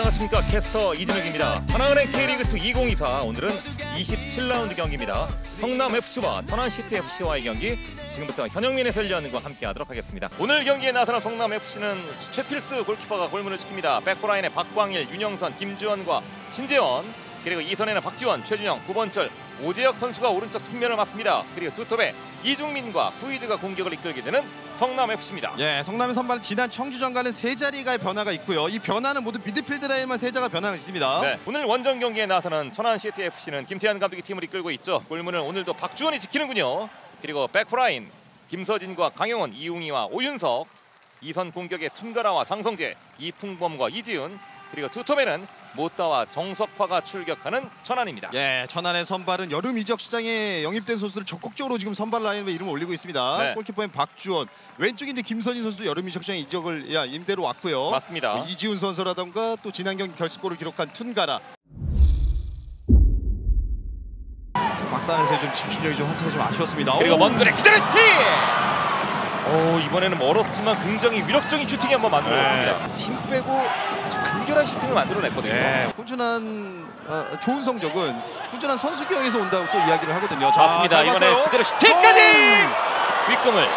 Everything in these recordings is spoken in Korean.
안녕하십니까 캐스터 이진욱입니다. 하나은행 K리그2 2024 오늘은 27라운드 경기입니다. 성남FC와 천안시티FC와의 경기 지금부터 현영민 해설위원과 함께하도록 하겠습니다. 오늘 경기에 나서는 성남FC는 최필수 골키퍼가 골문을 지킵니다. 백포라인에 박광일, 윤영선, 김주원과 신재원 그리고 이선에는 박지원, 최준영, 구번철, 오재혁 선수가 오른쪽 측면을 맡습니다. 그리고 투톱에 이중민과 후이드가 공격을 이끌게 되는 성남 FC입니다. 예, 성남의 선발 지난 청주전과는 세 자리가의 변화가 있고요. 이 변화는 모두 미드필드 라인만 세 자가 변화가 있습니다. 네, 오늘 원정 경기에 나서는 천안 시티 FC는 김태환 감독이 팀을 이끌고 있죠. 골문을 오늘도 박주원이 지키는군요. 그리고 back four 라인 김서진과 강영훈, 이웅희와 오윤석, 이선 공격에 툰가라와 장성재, 이풍범과 이지훈, 그리고 투톱에는 모따와 정석화가 출격하는 천안입니다. 예, 천안의 선발은 여름 이적 시장에 영입된 선수들 적극적으로 지금 선발 라인에 이름을 올리고 있습니다. 네. 골키퍼인 박주원, 왼쪽에 이제 김선희 선수도 여름 이적 시장에 이적을 야, 임대로 왔고요. 맞습니다. 뭐 이지훈 선수라던가 또 지난 경기 결승골을 기록한 툰가라. 박산에서 좀 집중력이 좀 한차례 좀 아쉬웠습니다. 그리고 오! 먼 거리 슈팅! 오 이번에는 멀었지만 굉장히 위력적인 슈팅이 한번 만들어냈습니다. 힘 빼고 아주 간결한 슈팅을 만들어냈거든요. 예, 꾸준한 어, 좋은 성적은 꾸준한 선수 기형에서 온다고 또 이야기를 하거든요. 자, 맞습니다. 잘 이번에. 그대로 슈팅까지 윗공을.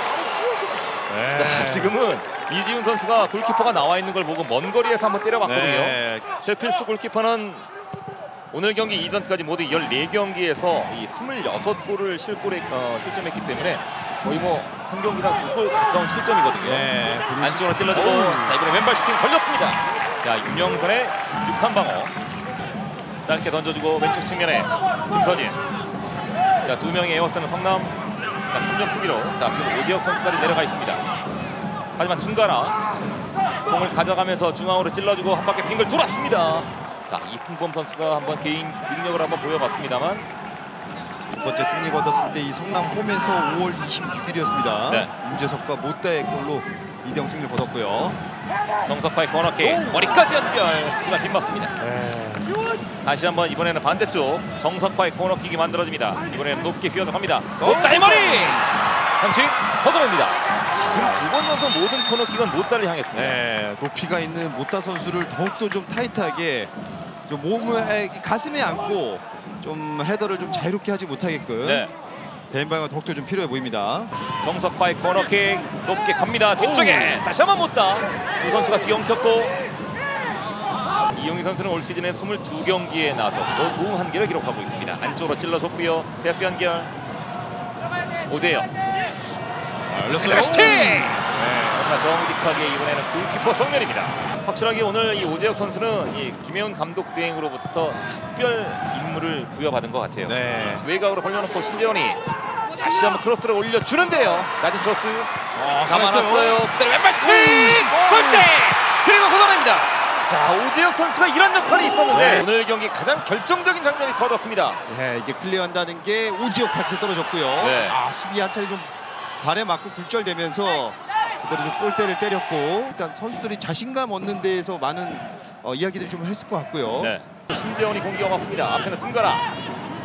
네. 자 지금은 이지훈 선수가 골키퍼가 나와 있는 걸 보고 먼 거리에서 한번 때려봤거든요. 네. 최필수 골키퍼는 오늘 경기 이전까지 모두 14경기에서 이 26골을 실골에 어, 실점했기 때문에 거의 뭐 한 경기당 두골 가까운 실점이거든요. 네. 안쪽으로 찔러주고. 자 이번에 왼발 슈팅 걸렸습니다. 자 윤영선의 육탄 방어 짧게 던져주고 왼쪽 측면에 김선진 자두 명의 에어스는 성남 자 공격 수비로 자 지금 오지혁 선수까지 내려가 있습니다. 하지만 중가라 공을 가져가면서 중앙으로 찔러주고 한 바퀴 빙글 돌았습니다. 자 이풍범 선수가 한번 개인 능력을 한번 보여봤습니다만 두 번째 승리 거뒀을 때 이 성남 홈에서 5월 26일이었습니다. 네. 문재석과 못다의 골로 2대0 승리를 거뒀고요. 정석파의 코너킥 오! 머리까지 연결 하지만 빗맞습니다. 네. 다시 한번 이번에는 반대쪽 정석파의 코너킥이 만들어집니다. 이번에는 높게 휘어서 갑니다. 오! 높다의 머리! 한식. 자, 지금 두 번 연속 모든 코너킥은 못다를 향했습니다. 네, 높이가 있는 못다 선수를 더욱더 좀 타이트하게 좀 몸을 가슴에 안고 좀 헤더를 좀 자유롭게 하지 못하게끔 네. 대인방어가 더욱더 좀 필요해 보입니다. 정석파의 코너킥 높게 갑니다. 뒤쪽에 다시 한번 못다. 두 선수가 뒤엉켰고 이웅희 선수는 올 시즌에 22경기에 나서 또 도움 한 개를 기록하고 있습니다. 안쪽으로 찔러줬고요. 패스 연결. 오재혁. 아, 열렸어요. 슈팅! 네. 그러나 정직하게 이번에는 골키퍼 정면입니다. 확실하게 오늘 이 오재혁 선수는 이 김해운 감독 대행으로부터 특별 임무를 부여받은 것 같아요. 네. 외곽으로 벌려놓고 신재원이 다시 한번 크로스를 올려주는데요. 낮은 크로스 어, 잡아놨어요. 그때 왼발 슈팅! 음, 골대! 그리고 걷어냅니다. 자 오재혁 선수가 이런 역할이 있었는데 네. 오늘 경기 가장 결정적인 장면이 터졌습니다. 네, 이게 클리어한다는 게 오지역 파트에 떨어졌고요. 네. 아, 수비 한 차례 좀 발에 맞고 굴절되면서 그대로 좀 골대를 때렸고 일단 선수들이 자신감 얻는 데에서 많은 어, 이야기를 좀 했을 것 같고요. 네. 신재원이 공격 왔습니다. 앞에는 뜬가라.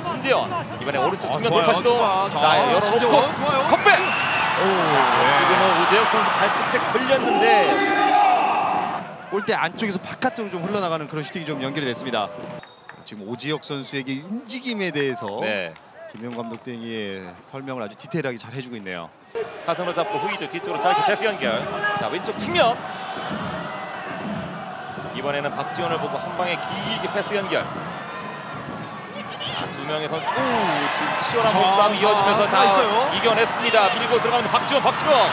신재원 이번에 오른쪽 아, 측면 좋아요. 돌파 시도. 좋아. 자 자, 열어놓고. cutback. 네. 지금은 오재혁 선수 발끝에 걸렸는데 골대 안쪽에서 바깥으로 좀 흘러나가는 그런 슈팅이 좀 연결이 됐습니다. 지금 오재혁 선수에게 움직임에 대해서 네. 김해운 감독 대행이 설명을 아주 디테일하게 잘 해주고 있네요. 가슴으로 잡고 후이즈 뒤쪽으로 짧게 패스 연결. 자 왼쪽 측면. 이번에는 박지원을 보고 한 방에 길게 패스 연결. 자, 두 명의 선수. 오, 지금 치열한 자, 몸싸움이 이어지면서 아, 자, 살아있어요. 이겨냈습니다. 밀고 들어가는 박지원, 박지원.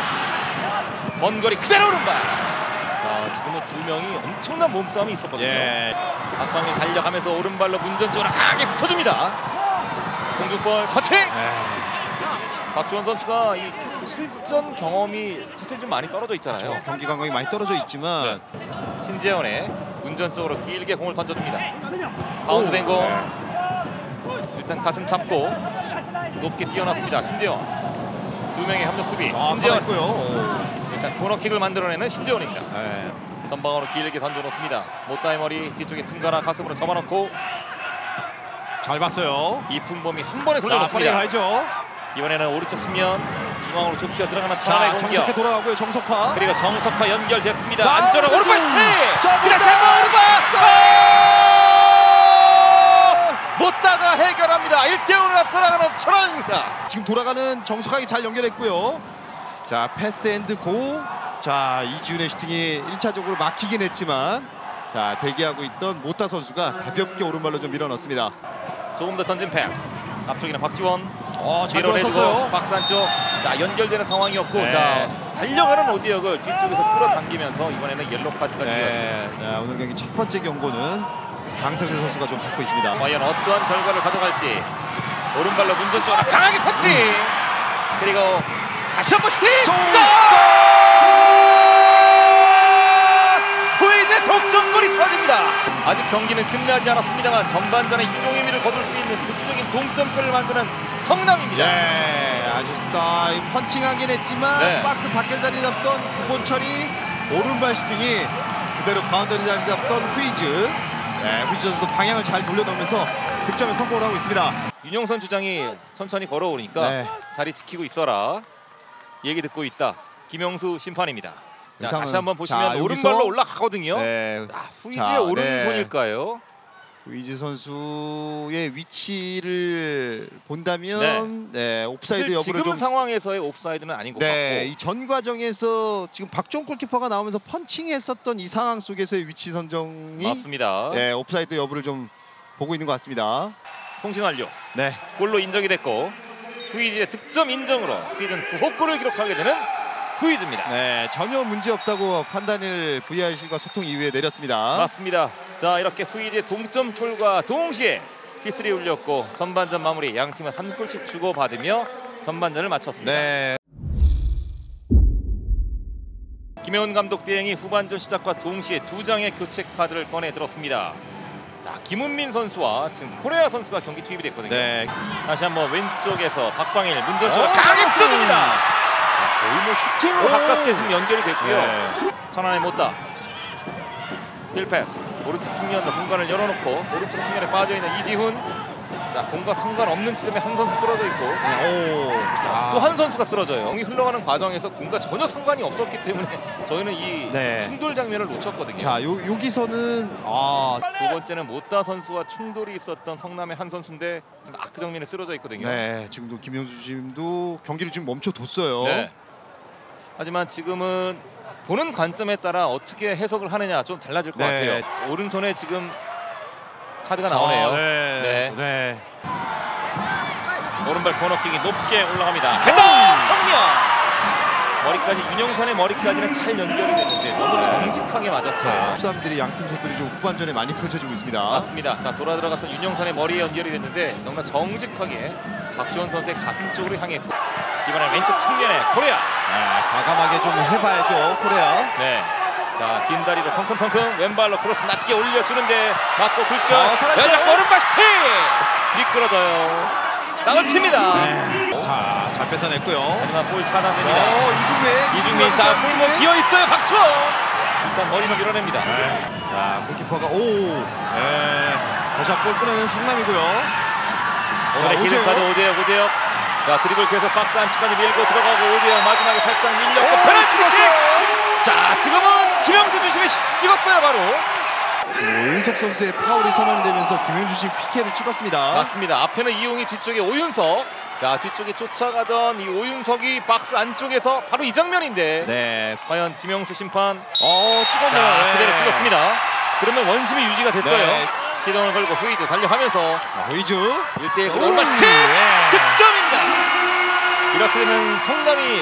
먼 거리 그대로 오른발. 자, 지금은 두 명이 엄청난 몸싸움이 있었거든요. 예. 박광일 달려가면서 오른발로 문전 쪽으로 강하게 붙여줍니다. 공중볼 터치. 네. 박주원 선수가 이 실전 경험이 사실 좀 많이 떨어져 있잖아요. 저 경기 감각이 많이 떨어져 있지만 신재원의 문전 쪽으로 길게 공을 던져줍니다. 바운드 된 공 네. 일단 가슴 잡고 높게 뛰어났습니다. 신재원 두 명의 협력 수비. 아, 신재원 살아있고요. 일단 코너킥을 만들어내는 신재원입니다. 네. 전방으로 길게 던져놓습니다. 못다의 머리 뒤쪽에 틈가나 가슴으로 접어놓고 잘 봤어요. 이품범이 한 번에 자, 빨리. 가야죠. 이번에는 오른쪽 측면 중앙으로 좁혀 들어가는 자, 공격. 정석해 돌아가고요. 정석화. 그리고 정석화 연결됐습니다. 자, 안쪽으로! 오른발 슈팅! 봅니다. 한번 오른발! 모따가 해결합니다. 1대0으로 앞서나가는 천안입니다. 지금 돌아가는 정석화에게 잘 연결했고요. 자, pass and go. 자, 이지훈의 슈팅이 1차적으로 막히긴 했지만 자, 대기하고 있던 모따 선수가 가볍게 오른발로 좀 밀어넣습니다. 조금 더 전진 패스. 앞쪽에는 박지원. 어, 잘 밀어내주고 돌아섰어요. 박스 안쪽. 자 연결되는 상황이었고 네. 자 달려가는 오재혁을 뒤쪽에서 끌어당기면서 이번에는 옐로 카드까지. 네. 자, 오늘 경기 첫 번째 경고는 장성재 선수가 좀 받고 있습니다. 과연 어떠한 결과를 가져갈지 오른발로 문전 쪽으로 강하게 퍼치 그리고 다시 한번 슈팅 골! 후이제 독점 골이 터집니다 아직 경기는 끝나지 않았습니다만 전반전에 이종의미를 거둘 수 있는 극적인 동점골을 만드는 성남입니다 네, 아주 싸이 펀칭하긴 했지만 네. 박스 밖에 자리 잡던 구본철이 오른발 슈팅이 그대로 가운데 자리 잡던 후이즈. 네, 후이즈 선수도 방향을 잘 돌려놓으면서 득점에 성공을 하고 있습니다. 윤영선 주장이 천천히 걸어오니까 네. 자리 지키고 있어라 얘기 듣고 있다 김영수 심판입니다 자, 다시 한번 보시면 자, 여기서- 오른발로 올라가거든요 네, 아, 후이즈의 자, 오른손일까요? 후이즈 선수의 위치를 본다면 네, 옵사이드 사실 여부를 지금 좀 상황에서의 옵사이드는 아닌 것 네, 같고 이 전 과정에서 지금 박주원 골키퍼가 나오면서 펀칭했었던 이 상황 속에서의 위치 선정이 맞습니다. 네, 옵사이드 여부를 좀 보고 있는 것 같습니다. 통신 완료. 네, 골로 인정이 됐고 후이즈의 득점 인정으로 시즌 9호 골을 기록하게 되는 후이즈입니다. 네, 전혀 문제 없다고 판단을 VAR실과 소통 이후에 내렸습니다. 맞습니다. 자 이렇게 후이즈의 동점골과 동시에 휘슬이 울렸고 전반전 마무리 양 팀은 한 골씩 주고 받으며 전반전을 마쳤습니다. 네, 김혜훈 감독 대행이 후반전 시작과 동시에 두 장의 교체 카드를 꺼내 들었습니다. 자 김은민 선수와 지금 코레아 선수가 경기 투입이 됐거든요. 네, 다시 한번 왼쪽에서 박광일 문전초가 어, 강하게! 뜯어줍니다. 자, 거의 뭐 슈팅으로 오! 가깝게 지금 연결이 됐고요. 네. 천안에 못다. 힐패스 오른쪽 측면으로 공간을 열어놓고 오른쪽 측면에 빠져있는 이지훈 자 공과 상관없는 지점에 한 선수 쓰러져 있고 오, 자, 또한 선수가 쓰러져요. 공이 흘러가는 과정에서 공과 전혀 상관이 없었기 때문에 저희는 이 네. 충돌 장면을 놓쳤거든요. 자, 요 여기서는 아, 두 번째는 못다 선수와 충돌이 있었던 성남의 한 선수인데 지금 아크 정면에 쓰러져 있거든요. 네, 지금도 김현수 지금도 경기를 지금 멈춰뒀어요. 네. 하지만 지금은 보는 관점에 따라 어떻게 해석을 하느냐 좀 달라질 것 네. 같아요. 오른손에 지금 카드가 나오네요. 아, 네, 네. 네. 오른발 코너킥이 높게 올라갑니다. 헤더 정면. 머리까지 윤영선의 머리까지는 잘 연결이 됐는데 너무 정직하게 자, 맞았어요. 싸움들이 양팀 선수들이 좀 후반전에 많이 펼쳐지고 있습니다. 맞습니다. 자 돌아 들어갔던 윤영선의 머리에 연결이 됐는데 너무나 정직하게 박지원 선수의 가슴 쪽으로 향했고 이번엔 왼쪽 측면에 코레아. 네, 과감하게 좀 해봐야죠, 코레아. 네. 자, 긴 다리로 성큼성큼 왼발로 크로스 낮게 올려주는데 맞고 굴절. 어. 연락 오른발 슈팅! 미끄러져요. 땅을 칩니다. 네. 자, 잘 뺏어냈고요. 하지만 볼 차단됩니다. 어, 이중민. 이중민 자, 골목 기어 있어요. 박주원. 일단 머리로 밀어냅니다. 네. 자, 골키퍼가 오. 네. 다시 한골 끊어낸 성남이고요. 오늘의 자, 기름 카드 오재혁, 오재혁. 자, 드리블 계속 박스 안쪽까지 밀고 들어가고 오재혁 마지막에 살짝 밀렸고 오, 페널티 킥! 찍었어요. 자, 지금은 김영주 주심이 찍었어요, 바로. 오윤석 선수의 파울이 선언이 되면서 김현주 씨 PK를 찍었습니다. 맞습니다. 앞에는 이용이 뒤쪽에 오윤석. 자 뒤쪽에 쫓아가던 이 오윤석이 박스 안쪽에서 바로 이 장면인데 네. 과연 김영수 심판 어, 찍었네요. 자 네. 그대로 찍었습니다. 그러면 원심이 유지가 됐어요. 네. 시동을 걸고 후이즈 달려가면서 자, 후이즈. 1대1 오, 오른발 슈팅 예. 득점입니다. 이렇게 되면 성남이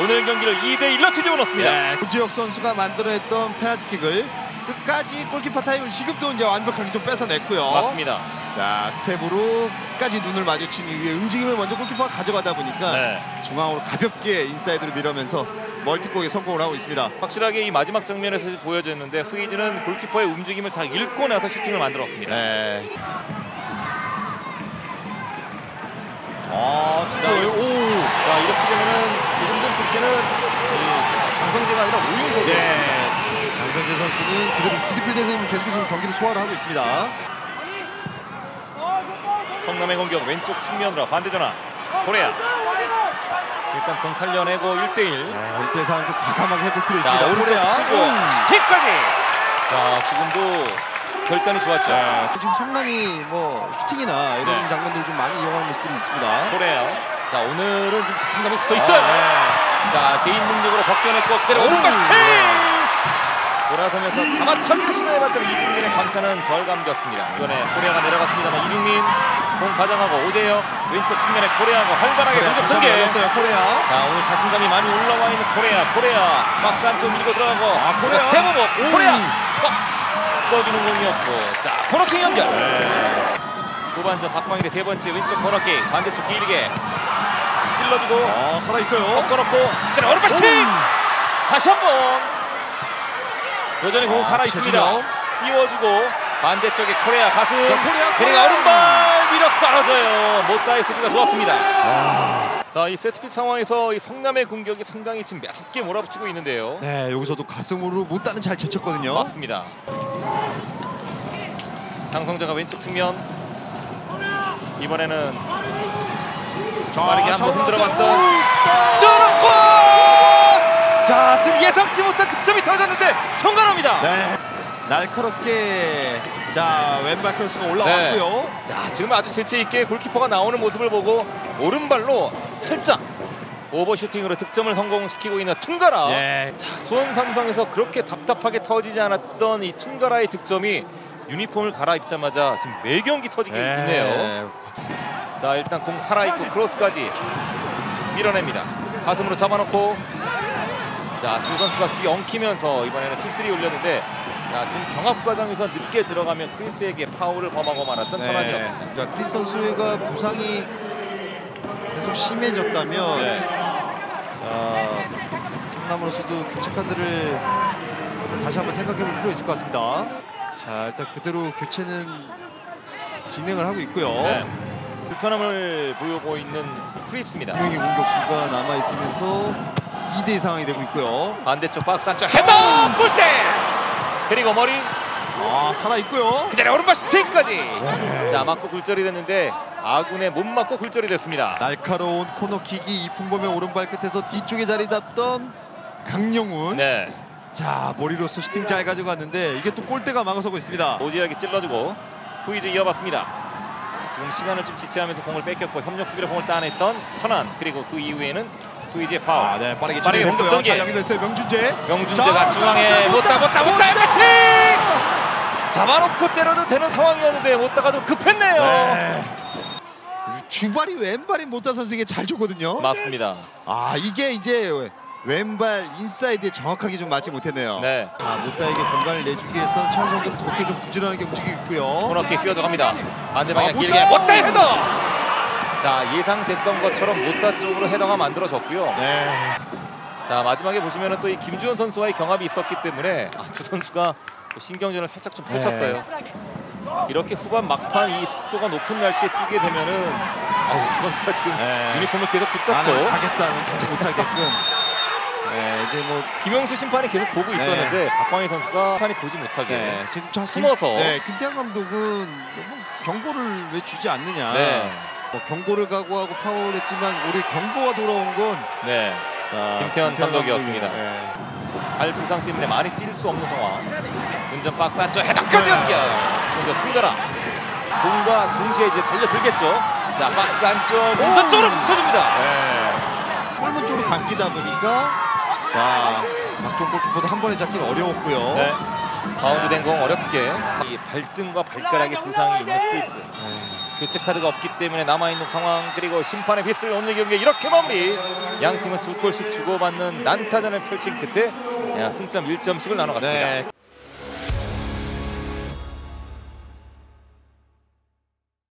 오늘 경기를 2대1로 뒤집어 놓습니다. 네. 오재혁 선수가 만들어냈던 페널티킥을 끝까지 골키퍼 타임을 지금도 이제 완벽하게 좀 뺏어냈고요. 맞습니다. 자 스텝으로 끝까지 눈을 마주친 이후에 움직임을 먼저 골키퍼가 가져가다 보니까 네. 중앙으로 가볍게 인사이드로 밀으면서 멀티골에 성공을 하고 있습니다. 확실하게 이 마지막 장면에서 보여졌는데 후이즈는 골키퍼의 움직임을 다 읽고 나서 슈팅을 만들었습니다. 네. 아, 진짜 오. 자 이렇게 되면은 이 장성재가 아니라 오윤석이 네. 양선재 선수는 그대로 미드필드에서 계속해서 경기를 소화를 하고 있습니다. 성남의 공격 왼쪽 측면으로 반대 전환 코레아. 일단 공 살려내고 1대1. 네, 1대 상황 좀 과감하게 해볼 필요 자, 있습니다. 오른쪽 코레아. 치고 음. 킥까지. 자, 지금도 결단이 좋았죠. 네, 지금 성남이 뭐 슈팅이나 이런 네. 장면들 좀 많이 이용하는 모습들이 있습니다. 코레아. 자, 오늘은 좀 자신감이 붙어 있어요. 아, 네. 자, 개인 능력으로 벗겨냈고 그대로 오. 오른발 슈팅! 돌아서면서 다마차기를 시도해봤던 이중민의 감차는 덜 감겼습니다. 이번에 코레아가 내려갔습니다만 이중민 공 가장하고 오재혁 왼쪽 측면에 코레아가 활발하게 공격 전개. 코레아. 자 오늘 자신감이 많이 올라와 있는 코레아 코레아 박스 안쪽 밀고 들어가고 아, 코레아. step over 음. 코레아 꺾 꺾어주는 공이었고 자 코너킥 연결 후반전 박광일의 세 번째 왼쪽 코너킥 반대쪽 길게 찔러주고 아, 살아있어요. 꺾어놓고 음. 다시 한번 여전히 공 아, 살아 있습니다 최준영. 띄워주고 반대쪽에 코레아 가슴 코레아. 오른발 미력 떨어져요 못다의 수비가 좋았습니다 자이 세트피스 상황에서 이 성남의 공격이 상당히 지금 매섭게 몰아붙이고 있는데요 네, 여기서도 가슴으로 못다는 잘 제쳤거든요. 맞습니다 장성재가 왼쪽 측면 이번에는 자, 빠르게 한번. 흔들어봤던! 뚫었고 자 지금 예상치 못한 득점이 터졌는데 정갈합니다 네, 날카롭게 자 왼발 크로스가 올라왔고요. 자 지금 아주 재치 있게 골키퍼가 나오는 모습을 보고 오른발로 살짝 오버슈팅으로 득점을 성공시키고 있는 퉁가라 예, 수원 삼성에서 그렇게 답답하게 터지지 않았던 이 퉁가라의 득점이 유니폼을 갈아입자마자 지금 매 경기 터지고 있네요 자 일단 공 살아있고 크로스까지 밀어냅니다 가슴으로 잡아놓고 자두 선수가 뒤에 엉키면서 이번에는 휘슬이 올렸는데 자 지금 경합 과정에서 늦게 들어가면 크리스에게 파울을 범하고 말았던 천안이었습니다 네. 자 크리스 선수가 부상이 계속 심해졌다면 네. 자 성남으로서도 교체 카드를 다시 한번 생각해볼 필요 있을 것 같습니다. 자 일단 그대로 교체는 진행을 하고 있고요. 네. 불편함을 보이고 있는 크리스입니다 분명히 공격수가 남아 있으면서 2대2 상황이 되고 있고요. 반대쪽 박스 안쪽 헤더 골대 그리고 머리 아 살아 있고요. 그대로 오른발 슈팅까지 네. 자 맞고 굴절이 됐는데 아군의 못 맞고 굴절이 됐습니다 날카로운 코너킥이 이풍범의 오른발 끝에서 뒤쪽에 자리 잡던 강영훈. 네 자 머리로서 슈팅 잘 가져갔는데 이게 또 골대가 막아서고 있습니다. 오지혁이 찔러주고 후이즈 이어봤습니다 자 지금 시간을 좀 지체하면서 공을 뺏겼고 협력 수비로 공을 따냈던 천안 그리고 그 이후에는 후이즈의 파울 아, 네 빠르게 빠르게 공격. 전개. 연결됐어요 명준재. 명준재가 자, 중앙에. 못다 못다 못다! 슈팅 잡아놓고 때려도 되는 상황이었는데 못다가 좀 급했네요 네. 주발이 왼발이 못다 선수에게 잘 줬거든요. 맞습니다 아 이게 이제 왼발 인사이드에 정확하게 좀 맞지 못했네요. 네 자 못다에게 공간을 내주기 위해서 천선수는 더욱더 좀 부지런하게 움직이고 있고요. 코너킥 휘어져 갑니다 반대 방향 아, 길게 못다! 헤더 자 예상됐던 것처럼 못다 쪽으로 헤더가 만들어졌고요 네. 자 마지막에 보시면은 또이 김주현 선수와의 경합이 있었기 때문에 아, 두 선수가 또 신경전을 살짝 좀 펼쳤어요. 이렇게 후반 막판 이 습도가 높은 날씨에 뛰게 되면은 아우 두 선수가 지금 네. 유니폼을 계속 붙잡고 가겠다는 가지 못하게끔. 네, 이제 뭐 김영수 심판이 계속 보고 있었는데 박광희 선수가 심판이 보지 못하게 네, 지금 자, 김- 숨어서. 네, 김태형 감독은 너무 경고를 왜 주지 않느냐. 네. 뭐 경고를 각오하고 파울했지만 우리 경고가 돌아온 건 네. 자, 김태현 감독이었습니다. 감독이, 네. 발 부상 때문에 많이 뛸 수 없는 상황. 운전 박스 안쪽 헤더까지 연결. 지금 저 튕겨라. 공과 동시에 이제 달려들겠죠. 자 박스 안쪽 운전 쪽으로 붙여줍니다. 네. 골문 쪽으로 감기다 보니까 자 박종 골키퍼도 한 번에 잡기는 어려웠고요. 네. 바운드 된 공 어렵게 이 발등과 발가락에 부상이 있는 크리스 교체 카드가 없기 때문에 남아있는 상황 그리고 심판의 휘슬 오늘 경기 이렇게 마무리 양 팀은 두 골씩 주고받는 난타전을 펼친 끝에 야, 승점 1점씩을 나눠갔습니다 네.